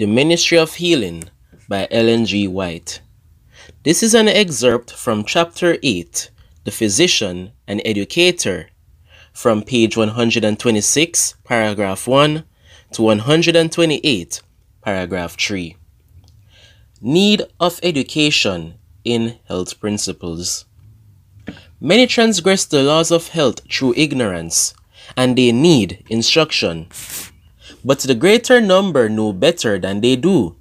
The Ministry of Healing by Ellen G. White. This is an excerpt from Chapter 8, The Physician and Educator, from page 126, paragraph 1 to 128, paragraph 3. Need of education in health principles. Many transgress the laws of health through ignorance, and they need instruction but the greater number know better than they do.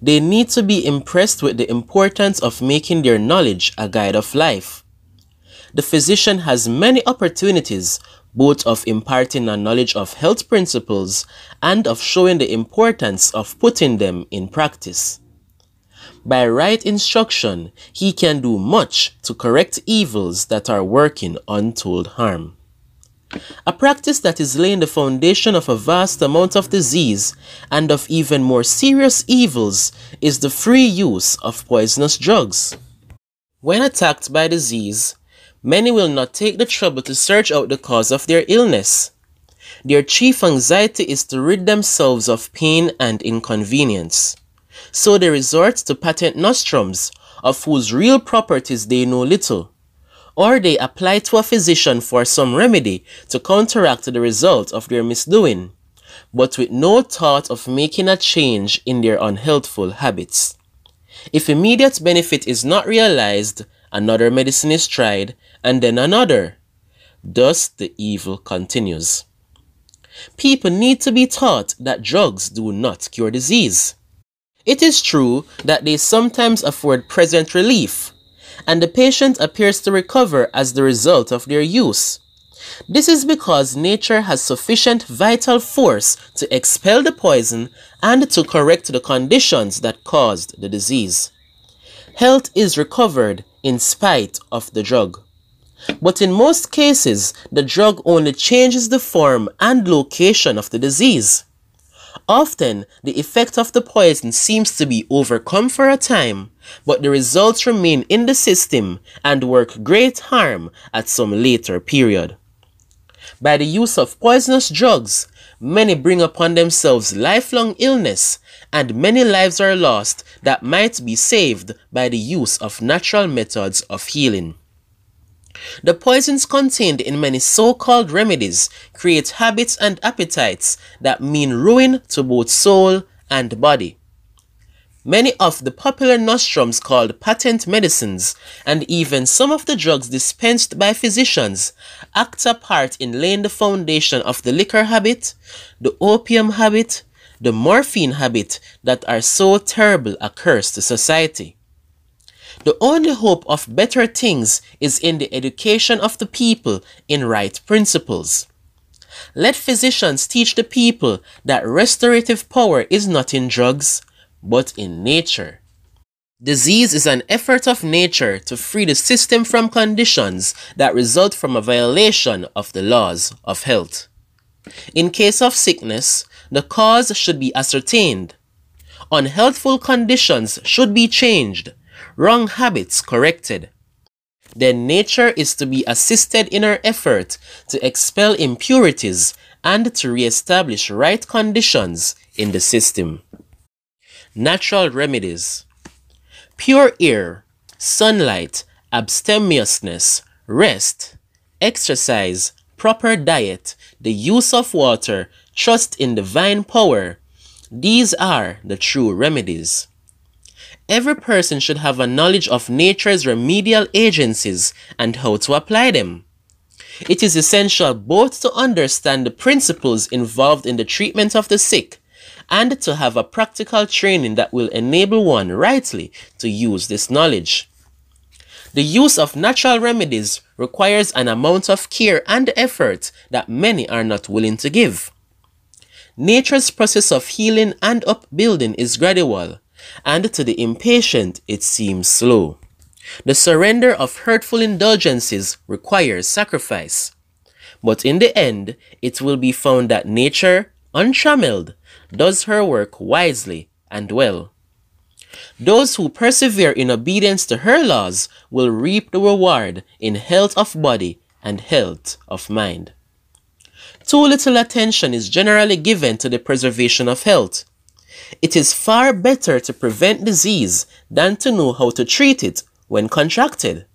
They need to be impressed with the importance of making their knowledge a guide of life. The physician has many opportunities both of imparting a knowledge of health principles and of showing the importance of putting them in practice. By right instruction, he can do much to correct evils that are working untold harm. A practice that is laying the foundation of a vast amount of disease and of even more serious evils is the free use of poisonous drugs. When attacked by disease, many will not take the trouble to search out the cause of their illness. Their chief anxiety is to rid themselves of pain and inconvenience. So they resort to patent nostrums, of whose real properties they know little or they apply to a physician for some remedy to counteract the result of their misdoing, but with no thought of making a change in their unhealthful habits. If immediate benefit is not realized, another medicine is tried, and then another. Thus the evil continues. People need to be taught that drugs do not cure disease. It is true that they sometimes afford present relief, and the patient appears to recover as the result of their use. This is because nature has sufficient vital force to expel the poison and to correct the conditions that caused the disease. Health is recovered in spite of the drug. But in most cases, the drug only changes the form and location of the disease. Often, the effect of the poison seems to be overcome for a time, but the results remain in the system and work great harm at some later period. By the use of poisonous drugs, many bring upon themselves lifelong illness, and many lives are lost that might be saved by the use of natural methods of healing. The poisons contained in many so-called remedies create habits and appetites that mean ruin to both soul and body. Many of the popular nostrums called patent medicines and even some of the drugs dispensed by physicians act a part in laying the foundation of the liquor habit, the opium habit, the morphine habit that are so terrible a curse to society. The only hope of better things is in the education of the people in right principles. Let physicians teach the people that restorative power is not in drugs, but in nature. Disease is an effort of nature to free the system from conditions that result from a violation of the laws of health. In case of sickness, the cause should be ascertained. Unhealthful conditions should be changed wrong habits corrected. Then nature is to be assisted in her effort to expel impurities and to re-establish right conditions in the system. Natural remedies. Pure air, sunlight, abstemiousness, rest, exercise, proper diet, the use of water, trust in divine power. These are the true remedies. Every person should have a knowledge of nature's remedial agencies and how to apply them. It is essential both to understand the principles involved in the treatment of the sick and to have a practical training that will enable one rightly to use this knowledge. The use of natural remedies requires an amount of care and effort that many are not willing to give. Nature's process of healing and upbuilding is gradual, and to the impatient it seems slow. The surrender of hurtful indulgences requires sacrifice. But in the end, it will be found that nature, untrammeled, does her work wisely and well. Those who persevere in obedience to her laws will reap the reward in health of body and health of mind. Too little attention is generally given to the preservation of health. It is far better to prevent disease than to know how to treat it when contracted.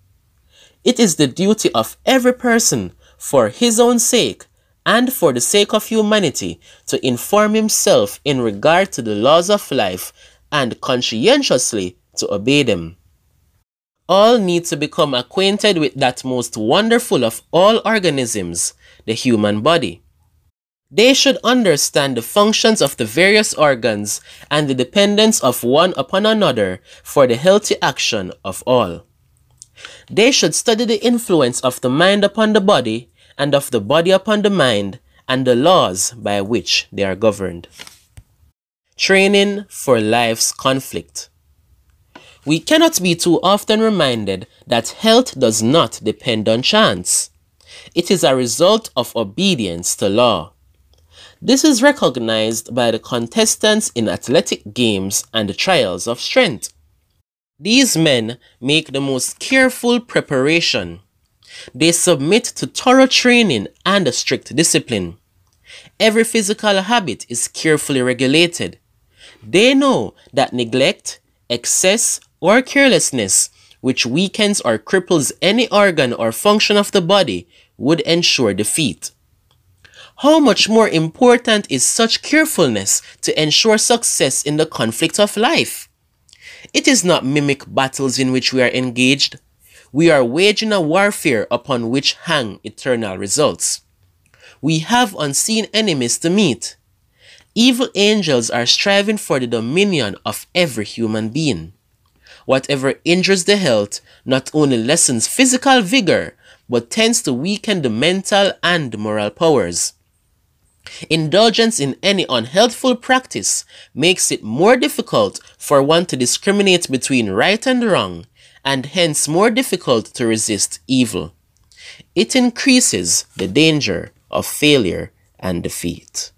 It is the duty of every person, for his own sake and for the sake of humanity, to inform himself in regard to the laws of life and conscientiously to obey them. All need to become acquainted with that most wonderful of all organisms, the human body. They should understand the functions of the various organs and the dependence of one upon another for the healthy action of all. They should study the influence of the mind upon the body and of the body upon the mind and the laws by which they are governed. Training for life's conflict. We cannot be too often reminded that health does not depend on chance. It is a result of obedience to law. This is recognized by the contestants in athletic games and the trials of strength. These men make the most careful preparation. They submit to thorough training and a strict discipline. Every physical habit is carefully regulated. They know that neglect, excess, or carelessness, which weakens or cripples any organ or function of the body, would ensure defeat. How much more important is such carefulness to ensure success in the conflict of life? It is not mimic battles in which we are engaged. We are waging a warfare upon which hang eternal results. We have unseen enemies to meet. Evil angels are striving for the dominion of every human being. Whatever injures the health not only lessens physical vigor, but tends to weaken the mental and moral powers. Indulgence in any unhealthful practice makes it more difficult for one to discriminate between right and wrong, and hence more difficult to resist evil. It increases the danger of failure and defeat.